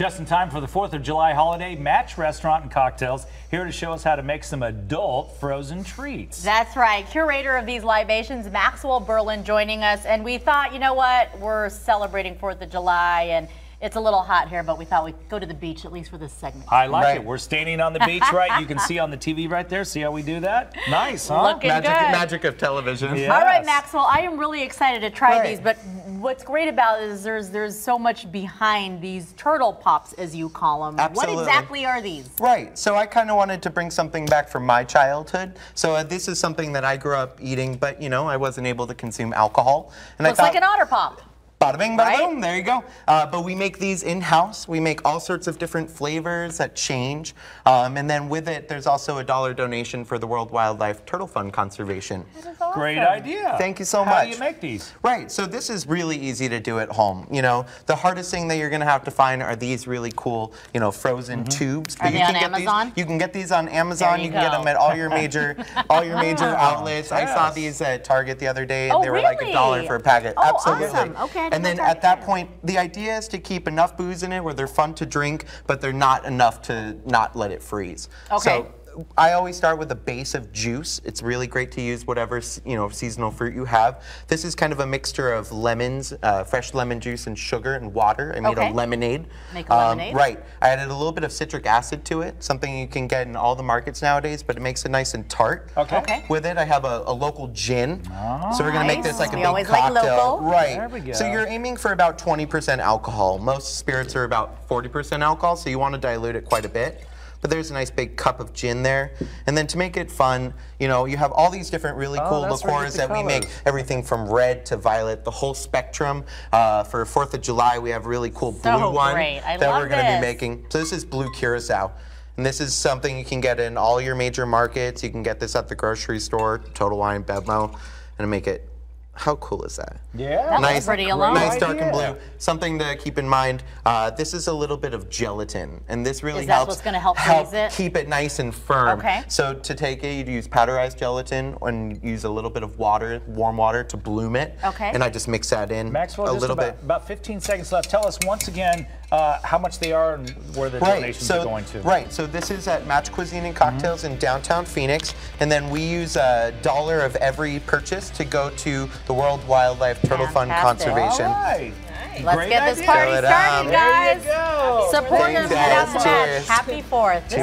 Just in time for the 4th of July holiday, Match Restaurant and Cocktails here to show us how to make some adult frozen treats. That's right. Curator of these libations, Maxwell Berlin, joining us. And we thought, you know what? We're celebrating 4th of July and it's a little hot here, but we thought we'd go to the beach at least for this segment. I like Right. it. We're standing on the beach, right? You can see on the TV right there. See how we do that? Nice, huh? Looking Magic, good. magic of television. Yeah. All right, Maxwell, I am really excited to try Right. these, but what's great about it is there's there's so much behind these turtle pops, as you call them. Absolutely. What exactly are these? Right. So I kind of wanted to bring something back from my childhood. So uh, this is something that I grew up eating, but you know I wasn't able to consume alcohol. And Looks I like an otter pop. Bada bing, bada Right? boom. There you go. Uh, but we make these in house. We make all sorts of different flavors that change. Um, and then with it, there's also a dollar donation for the World Wildlife Turtle Fund Conservation. Awesome. Great idea. Thank you so How much. How do you make these? Right, so this is really easy to do at home. You know, the hardest thing that you're gonna have to find are these really cool, you know, frozen tubes. Are But they you on can get Amazon? These, you can get these on Amazon. There you can get them at all your major, all your major outlets. I saw these at Target the other day, and Oh, they were like a dollar really? for a packet. Oh, Absolutely. awesome. Okay, I And then at that point, the idea is to keep enough booze in it where they're fun to drink, but they're not enough to not let it freeze. Okay. So I always start with a base of juice. It's really great to use whatever you know seasonal fruit you have. This is kind of a mixture of lemons, uh, fresh lemon juice, and sugar and water. I made Okay. a lemonade. Make a lemonade. right. I added a little bit of citric acid to it, something you can get in all the markets nowadays, but it makes it nice and tart. Okay. Okay. With it, I have a, a local gin. Oh, so we're gonna make this like a We big always like cocktail. local. Right. There we go. So you're aiming for about 20% alcohol. Most spirits are about 40% alcohol, so you want to dilute it quite a bit. But there's a nice big cup of gin there. And then to make it fun, you know, you have all these different really Oh, cool that's where you get liqueurs that we make. Everything from red to violet, the whole spectrum. Uh, for 4th of July, we have really cool blue one that we're gonna this. be making. So this is blue curacao. And this is something you can get in all your major markets. You can get this at the grocery store, Total Wine, Bevmo, and make it. How cool is that? Yeah. That nice, pretty alone. nice dark and blue. Something to keep in mind. Uh, this is a little bit of gelatin, and this really Is helps what's gonna help it? keep it nice and firm. Okay. So to take it, you'd use powderized gelatin and use a little bit of water, warm water, to bloom it. Okay. And I just mix that in Maxwell, a little about, bit. about 15 seconds left. Tell us once again uh, how much they are and where the donations so, are going to. Right, so this is at Match Cuisine and Cocktails in downtown Phoenix, and then we use a dollar of every purchase to go to the World Wildlife Turtle Fund Fantastic. Conservation. All right. Let's Great get this idea. party started, up. There guys. you go. Support them Thanks, at guys. Outmatch. Cheers. Happy 4th. This